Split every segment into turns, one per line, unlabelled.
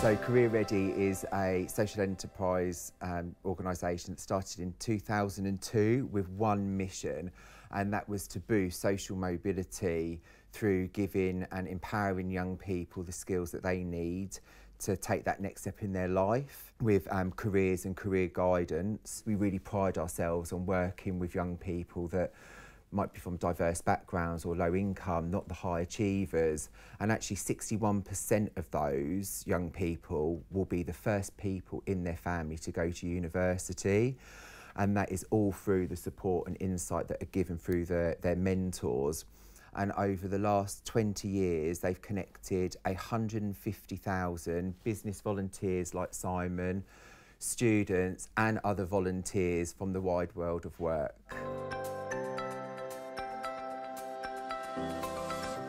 So Career Ready is a social enterprise um, organisation that started in 2002 with one mission and that was to boost social mobility through giving and empowering young people the skills that they need to take that next step in their life with um, careers and career guidance. We really pride ourselves on working with young people that might be from diverse backgrounds or low income, not the high achievers. And actually 61% of those young people will be the first people in their family to go to university. And that is all through the support and insight that are given through the, their mentors. And over the last 20 years, they've connected 150,000 business volunteers like Simon, students and other volunteers from the wide world of work.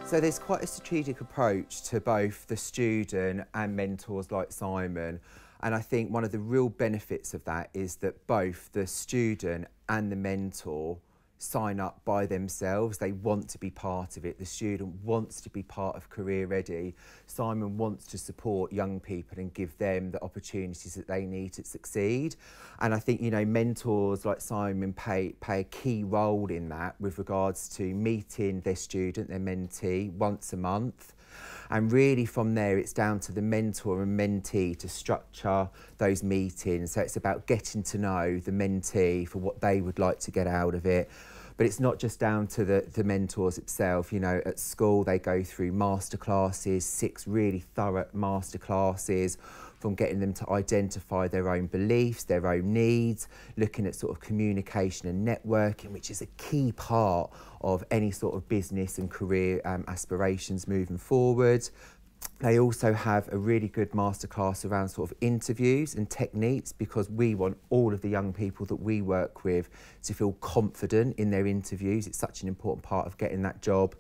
So there's quite a strategic approach to both the student and mentors like Simon. And I think one of the real benefits of that is that both the student and the mentor sign up by themselves. They want to be part of it. The student wants to be part of Career Ready. Simon wants to support young people and give them the opportunities that they need to succeed. And I think, you know, mentors like Simon pay, play a key role in that with regards to meeting their student, their mentee, once a month. And really from there, it's down to the mentor and mentee to structure those meetings. So it's about getting to know the mentee for what they would like to get out of it. But it's not just down to the, the mentors itself. You know, at school, they go through master classes, six really thorough master classes from getting them to identify their own beliefs, their own needs, looking at sort of communication and networking, which is a key part of any sort of business and career um, aspirations moving forward. They also have a really good masterclass around sort of interviews and techniques because we want all of the young people that we work with to feel confident in their interviews. It's such an important part of getting that job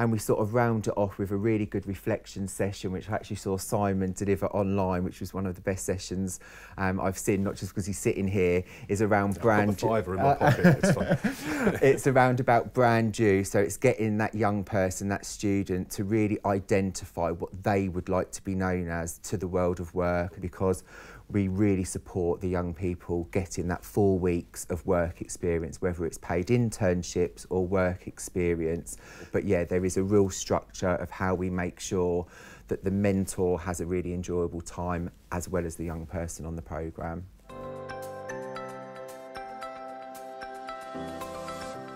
and we sort of round it off with a really good reflection session, which I actually saw Simon deliver online, which was one of the best sessions um, I've seen, not just because he's sitting here, is around
I've
brand.
Got fiver in my pocket. It's fine.
it's around about brand new, so it's getting that young person, that student, to really identify what they would like to be known as to the world of work, because we really support the young people getting that four weeks of work experience, whether it's paid internships or work experience. But yeah, there is a real structure of how we make sure that the mentor has a really enjoyable time as well as the young person on the programme.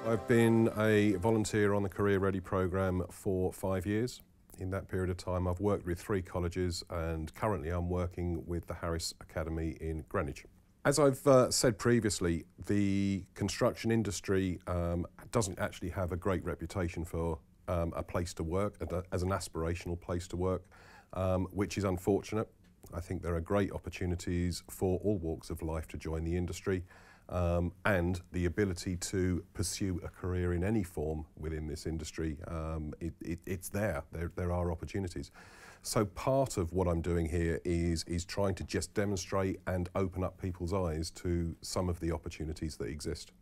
I've been a volunteer on the Career Ready programme for five years in that period of time, I've worked with three colleges and currently I'm working with the Harris Academy in Greenwich. As I've uh, said previously, the construction industry um, doesn't actually have a great reputation for um, a place to work, as an aspirational place to work, um, which is unfortunate. I think there are great opportunities for all walks of life to join the industry um, and the ability to pursue a career in any form within this industry, um, it, it, it's there. there. There are opportunities. So part of what I'm doing here is, is trying to just demonstrate and open up people's eyes to some of the opportunities that exist.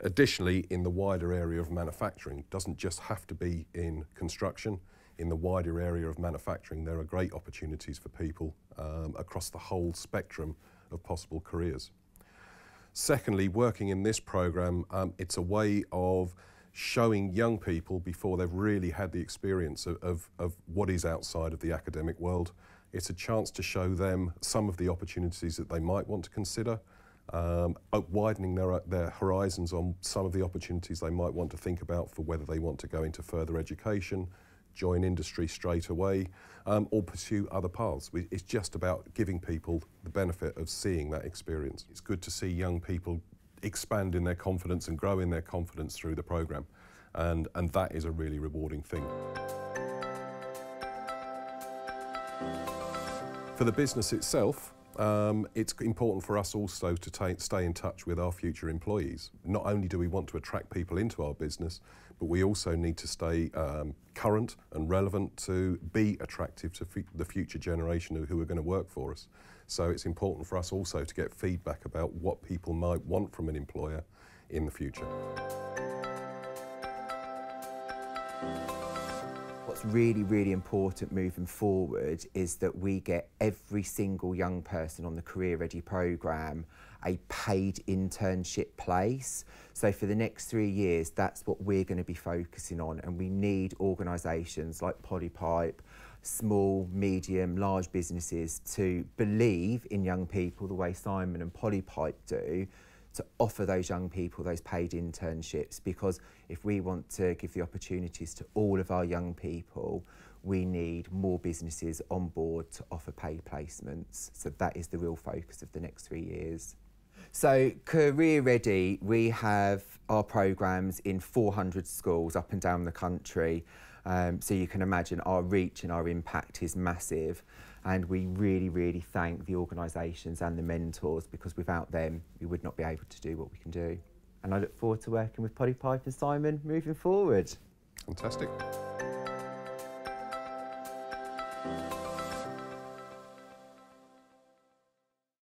Additionally, in the wider area of manufacturing, doesn't just have to be in construction. In the wider area of manufacturing, there are great opportunities for people um, across the whole spectrum of possible careers. Secondly, working in this program, um, it's a way of showing young people before they've really had the experience of, of, of, what is outside of the academic world. It's a chance to show them some of the opportunities that they might want to consider, um, widening their, their horizons on some of the opportunities they might want to think about for whether they want to go into further education, join industry straight away, um, or pursue other paths. It's just about giving people the benefit of seeing that experience. It's good to see young people expand in their confidence and grow in their confidence through the programme, and, and that is a really rewarding thing. For the business itself, um, it's important for us also to stay in touch with our future employees. Not only do we want to attract people into our business, but we also need to stay um, current and relevant to be attractive to the future generation who are going to work for us. So it's important for us also to get feedback about what people might want from an employer in the future.
What's really, really important moving forward is that we get every single young person on the Career Ready programme a paid internship place. So for the next three years, that's what we're going to be focusing on. And we need organisations like Polypipe, small, medium, large businesses to believe in young people the way Simon and Polypipe do to offer those young people those paid internships because if we want to give the opportunities to all of our young people we need more businesses on board to offer paid placements. So that is the real focus of the next three years. So career ready we have our programs in 400 schools up and down the country. Um, so you can imagine our reach and our impact is massive. And we really, really thank the organisations and the mentors because without them, we would not be able to do what we can do. And I look forward to working with Polypipe and Simon moving forward.
Fantastic.